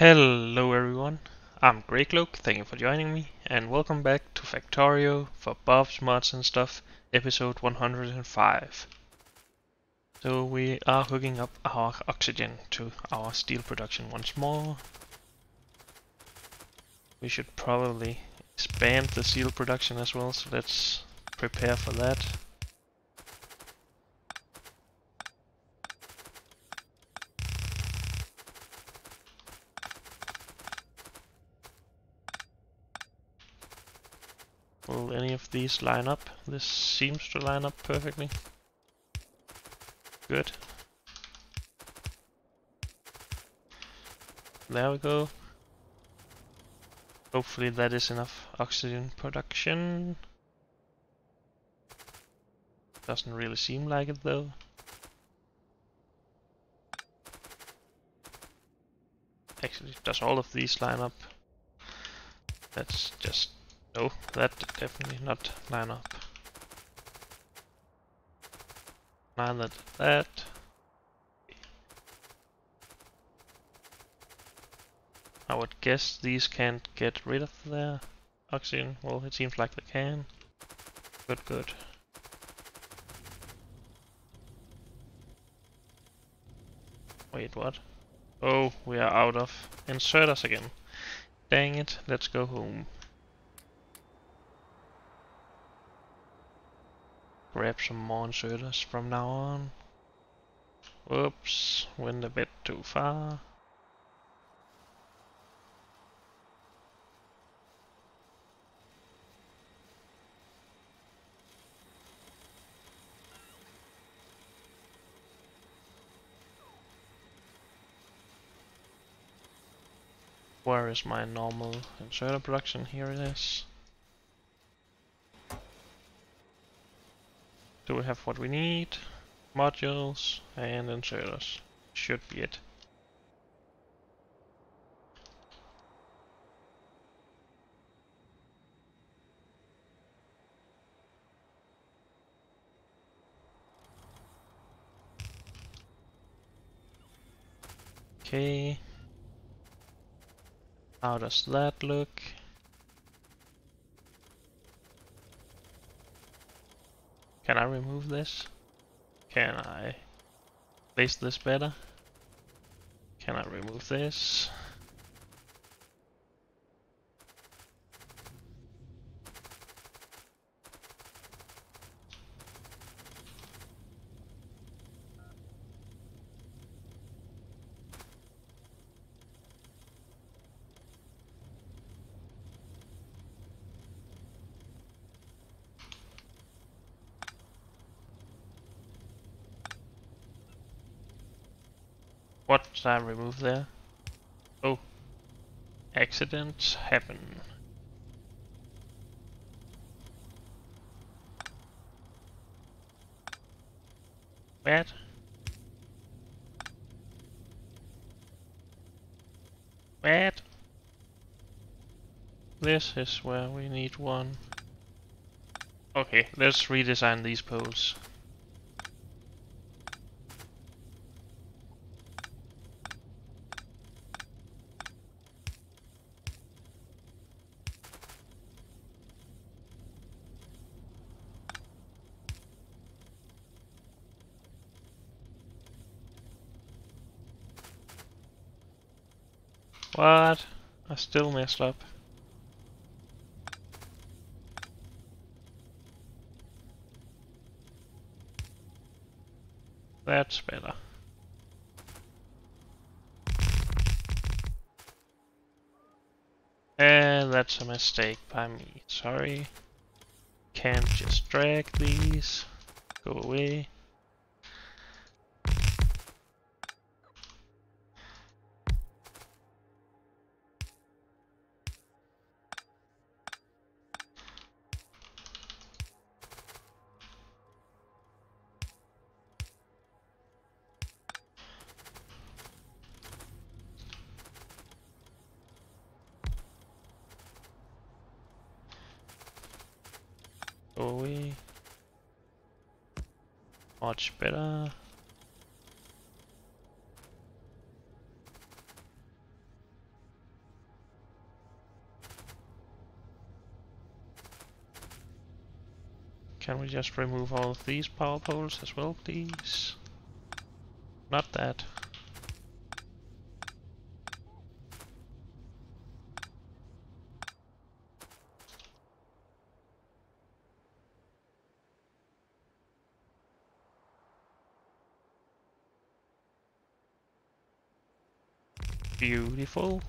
Hello everyone, I'm Greycloak, thank you for joining me, and welcome back to Factorio for Bob's Mods and Stuff, episode 105. So we are hooking up our oxygen to our steel production once more. We should probably expand the steel production as well, so let's prepare for that. Will any of these line up? This seems to line up perfectly. Good. There we go. Hopefully that is enough oxygen production. Doesn't really seem like it though. Actually, does all of these line up? That's just no, that definitely not line up. Neither did that. I would guess these can't get rid of their oxygen. Well, it seems like they can. Good, good. Wait, what? Oh, we are out of inserters again. Dang it, let's go home. Grab some more inserters from now on. Whoops, went a bit too far. Where is my normal inserter production? Here it is. Do we have what we need? Modules and inserters. Should be it. Okay. How does that look? Can I remove this? Can I place this better? Can I remove this? What did I remove there? Oh. Accidents happen. Bad. Bad. This is where we need one. Okay, let's redesign these poles. What? I still messed up. That's better. And that's a mistake by me, sorry. Can't just drag these. Go away. away. Much better. Can we just remove all of these power poles as well, please? Not that. Beautiful.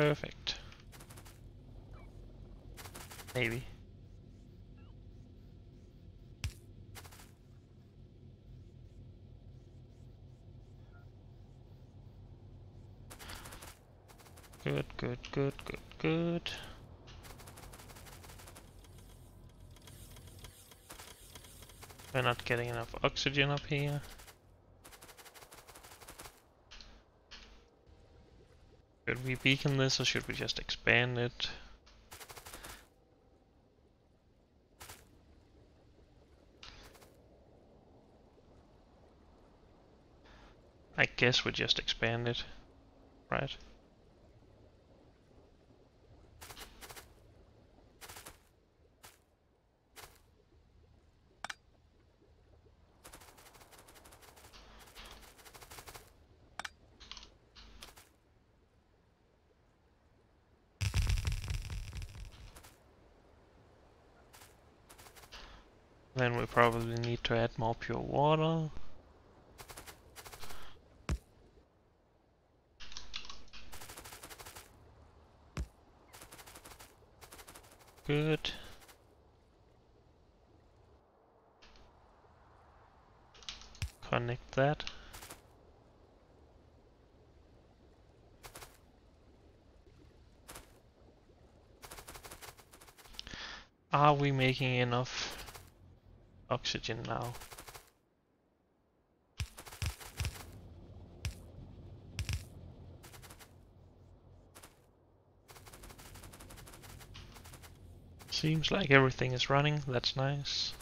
Perfect. Maybe. Good, good, good, good, good. We're not getting enough oxygen up here. Should we beacon this or should we just expand it? I guess we just expand it, right? Then we probably need to add more pure water. Good. Connect that. Are we making enough oxygen now. Seems like everything is running, that's nice.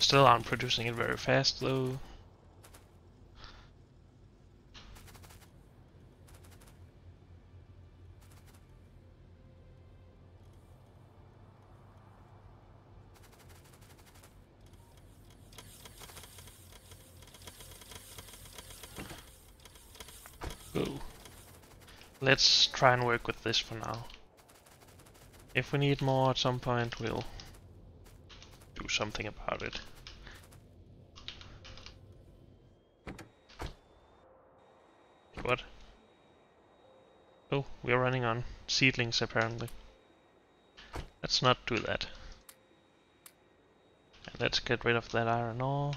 Still aren't producing it very fast though. Let's try and work with this for now. If we need more at some point, we'll do something about it. What? Oh, we're running on seedlings apparently. Let's not do that. Let's get rid of that iron ore.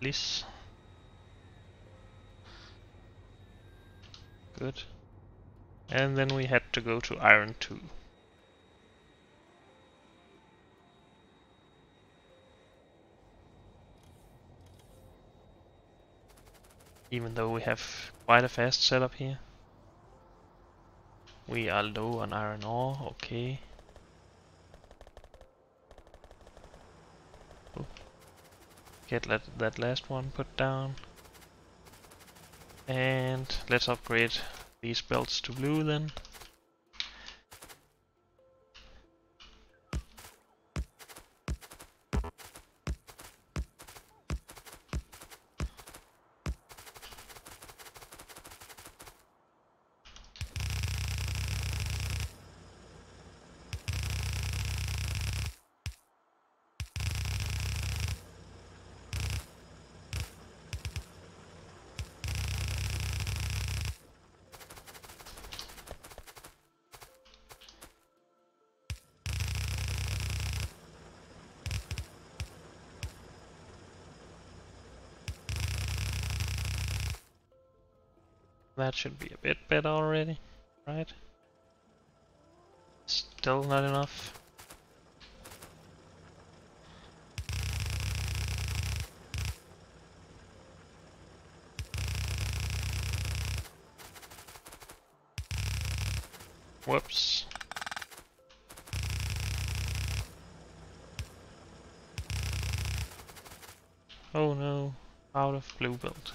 Please. Good. And then we had to go to iron 2. Even though we have quite a fast setup here. We are low on iron ore, okay. Get that last one put down. And let's upgrade these belts to blue then. That should be a bit better already, right? Still not enough. Whoops. Oh no, out of blue belt.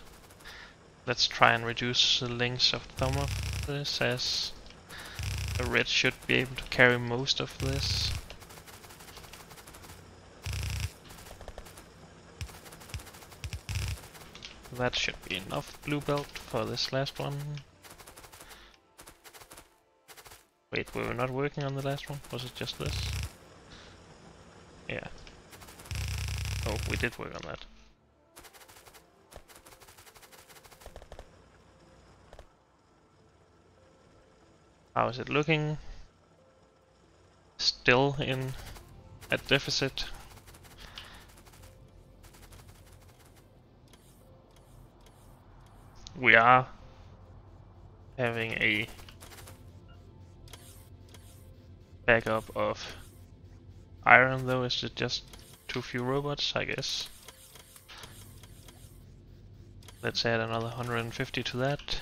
Let's try and reduce the length of some of this as the red should be able to carry most of this. That should be enough blue belt for this last one. Wait, we were not working on the last one? Was it just this? Yeah. Oh, we did work on that. How is it looking? Still in a deficit. We are having a backup of iron though, is it just too few robots, I guess. Let's add another 150 to that.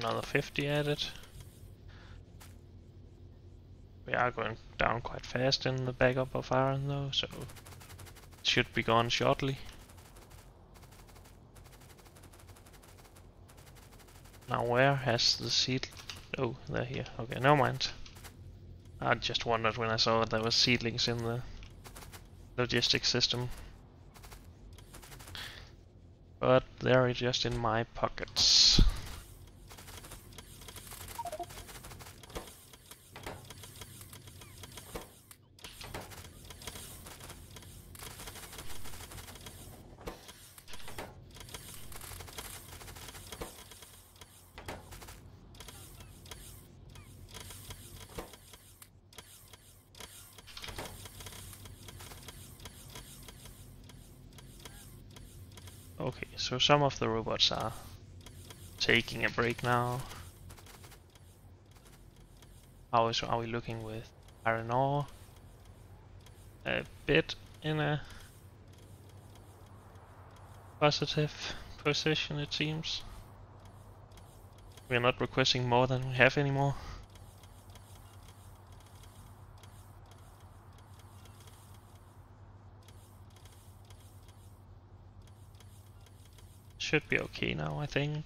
Another 50 added. We are going down quite fast in the backup of iron though, so it should be gone shortly. Now where has the seed... Oh, they're here. Okay, no mind. I just wondered when I saw that there were seedlings in the logistics system. But they're just in my pockets. Okay, so some of the robots are taking a break now. How is are we looking with iron ore? A bit in a positive position it seems. We are not requesting more than we have anymore. Should be okay now, I think.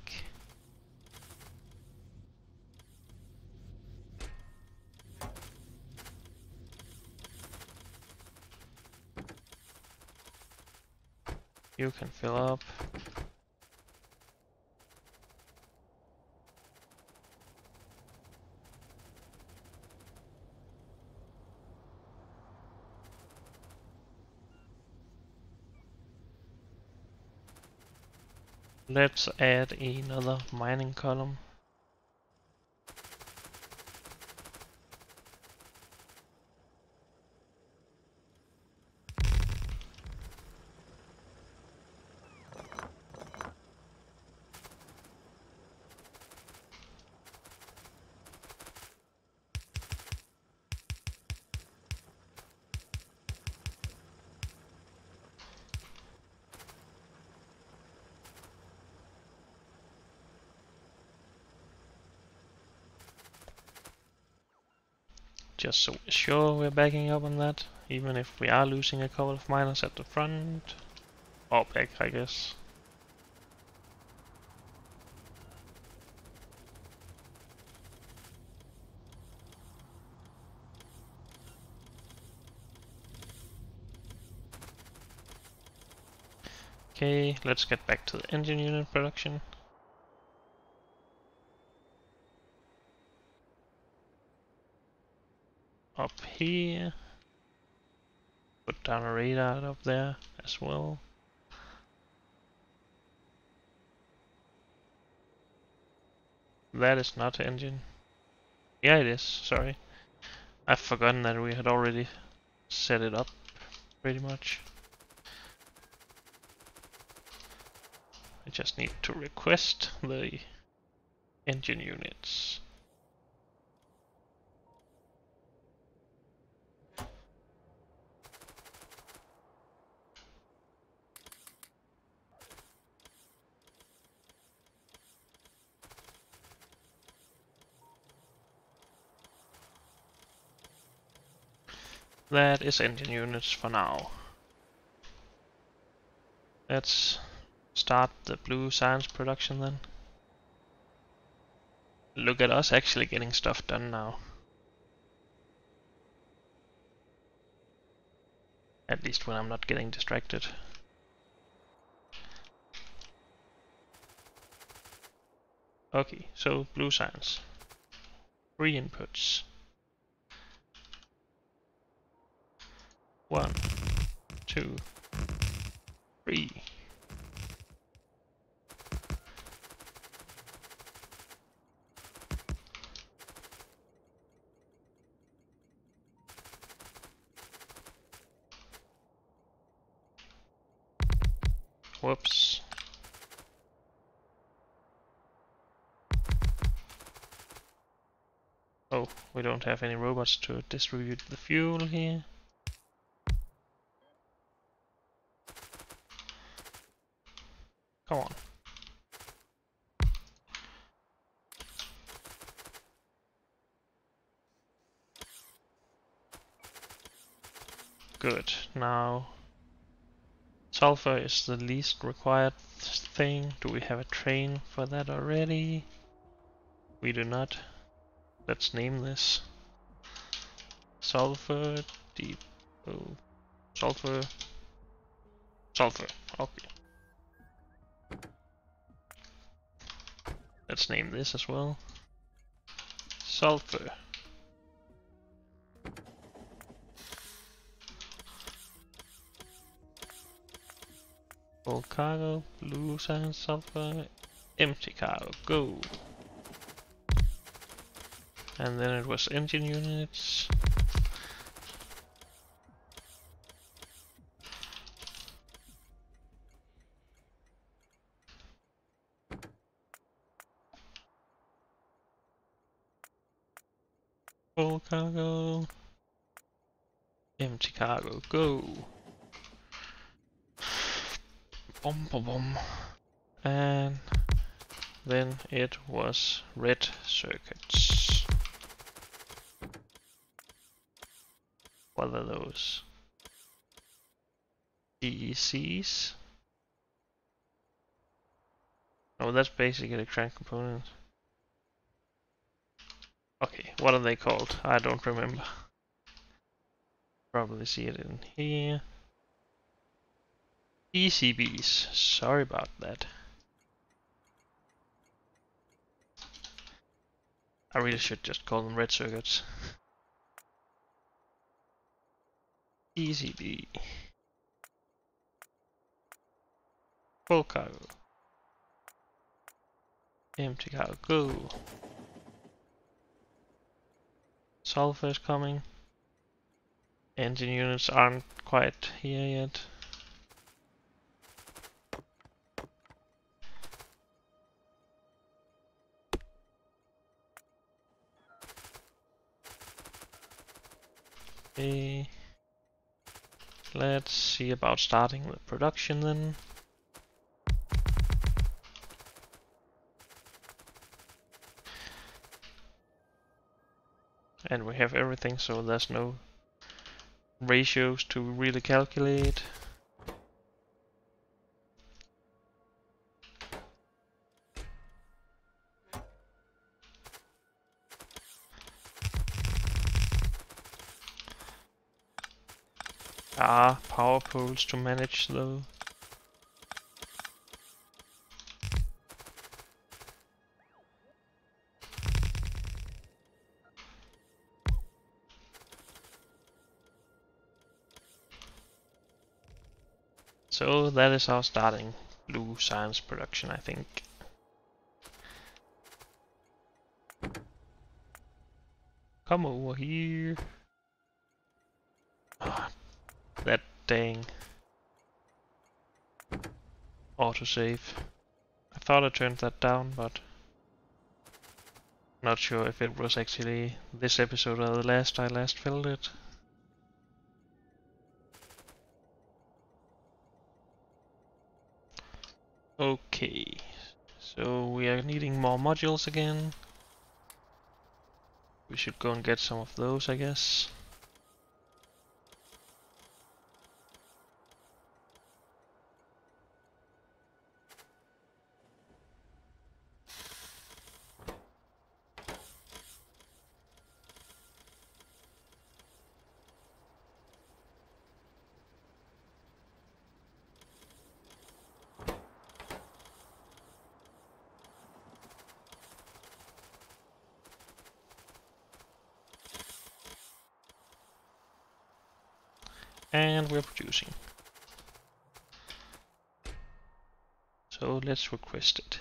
You can fill up. Let's add another mining column. sure we're backing up on that, even if we are losing a couple of miners at the front. Or back, I guess. Okay, let's get back to the engine unit production. Here. Put down a radar up there as well. That is not engine. Yeah, it is, sorry. I've forgotten that we had already set it up, pretty much. I just need to request the engine units. That is engine units for now. Let's start the blue science production then. Look at us actually getting stuff done now. At least when I'm not getting distracted. Okay, so blue science. Three inputs. One, two, three. Whoops. Oh, we don't have any robots to distribute the fuel here. Come on. Good. Now, sulfur is the least required thing. Do we have a train for that already? We do not. Let's name this. Sulfur deep. Oh, sulfur. Sulfur. Okay. Let's name this as well. Sulfur. Full cargo, blue science sulfur, empty cargo, go. And then it was engine units. Full cargo. Empty cargo, go. Boom, boom, boom. And then it was red circuits. What are those? DECs? Oh, that's basically electronic component. Okay, what are they called? I don't remember. Probably see it in here. PCBs, sorry about that. I really should just call them red circuits. PCB. Full cargo. Empty cargo, go. Sulfur is coming. Engine units aren't quite here yet. Okay. Let's see about starting the production then. and we have everything so there's no ratios to really calculate. power poles to manage though. So that is our starting blue science production, I think. Come over here. Dang autosave. I thought I turned that down, but not sure if it was actually this episode or the last I last filled it. Okay, so we are needing more modules again. We should go and get some of those, I guess. and we're producing. So let's request it.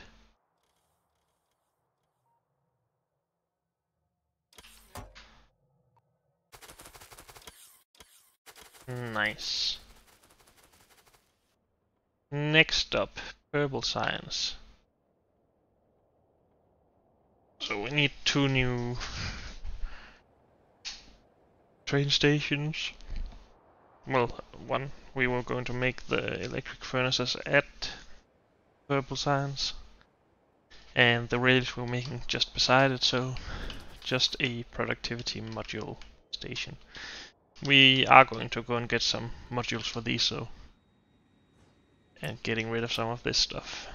Nice. Next up, purple science. So we need two new train stations well, one, we were going to make the electric furnaces at Purple Science, and the rails we're making just beside it, so just a productivity module station. We are going to go and get some modules for these, so and getting rid of some of this stuff.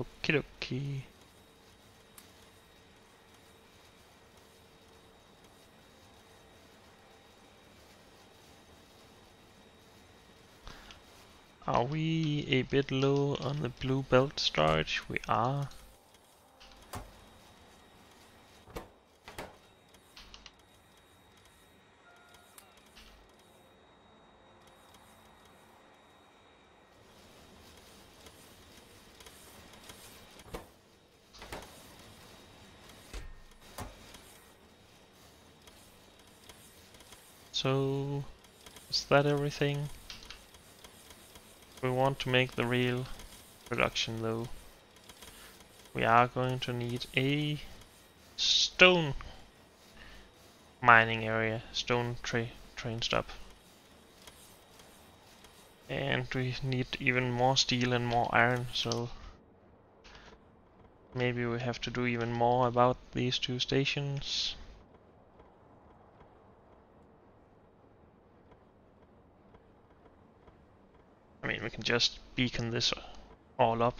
Okie dokie. Are we a bit low on the blue belt storage? We are. So, everything? We want to make the real production though. We are going to need a stone mining area, stone tra train stop. And we need even more steel and more iron, so maybe we have to do even more about these two stations. We can just beacon this all up.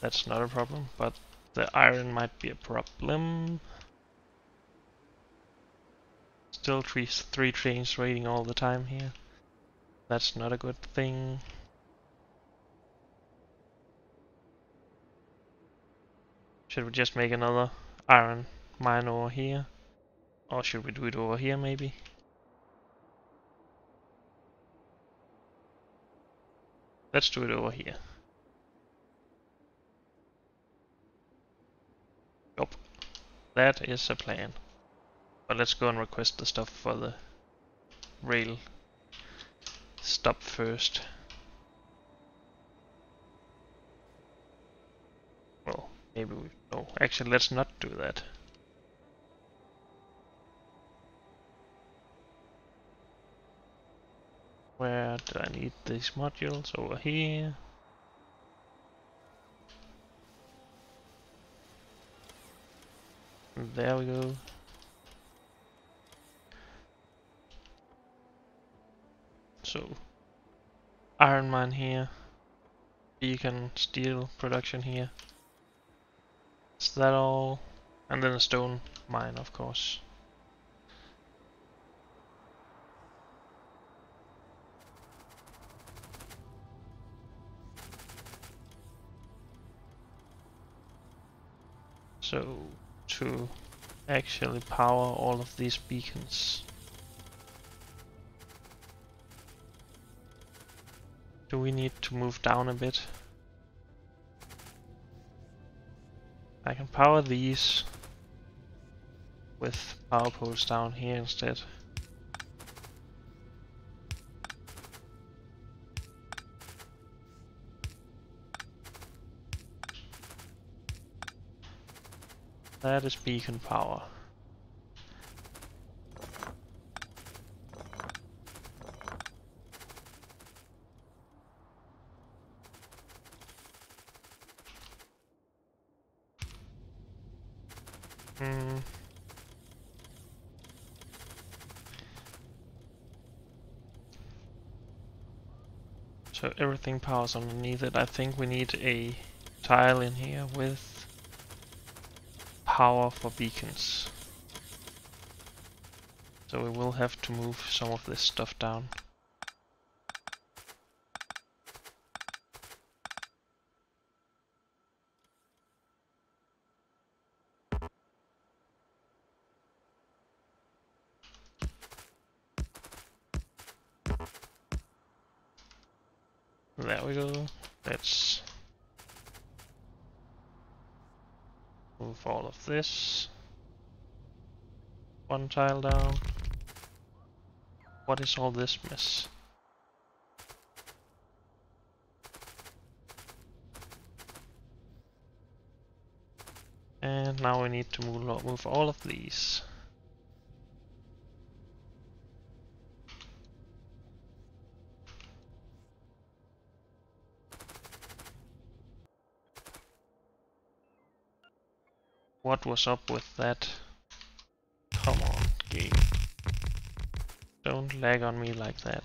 That's not a problem, but the iron might be a problem. Still three, three trains raiding all the time here. That's not a good thing. Should we just make another iron mine over here? Or should we do it over here maybe? Let's do it over here. Yup. That is a plan. But let's go and request the stuff for the rail stop first. Well, maybe we... No, actually let's not do that. Where do I need these modules? Over here. There we go. So, iron mine here, beacon steel production here. Is that all? And then a stone mine, of course. So to actually power all of these beacons. Do we need to move down a bit? I can power these with power poles down here instead. That is beacon power. Hmm. So everything powers underneath it. I think we need a tile in here with power for beacons. So we will have to move some of this stuff down. This. One tile down. What is all this mess? And now we need to move, move all of these. What was up with that? Come on, game. Don't lag on me like that.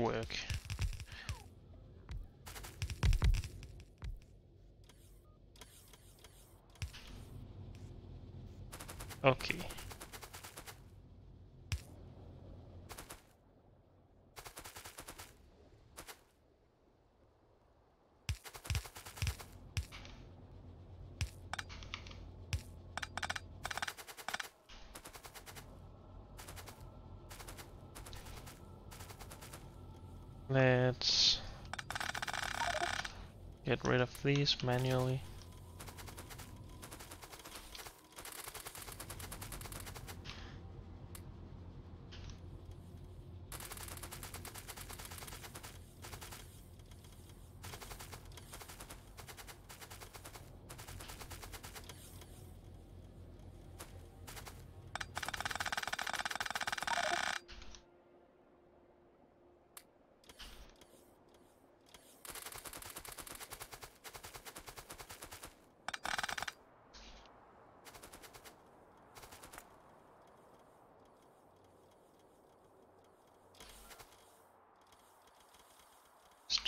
Work. Okay. Let's get rid of these manually.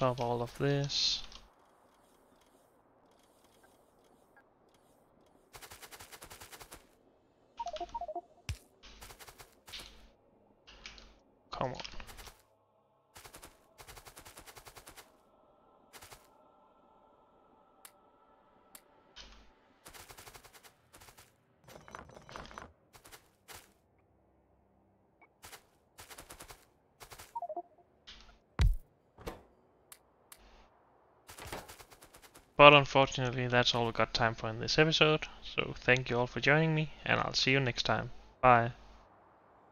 Stop all of this. Come on. But unfortunately that's all we got time for in this episode, so thank you all for joining me, and I'll see you next time. Bye.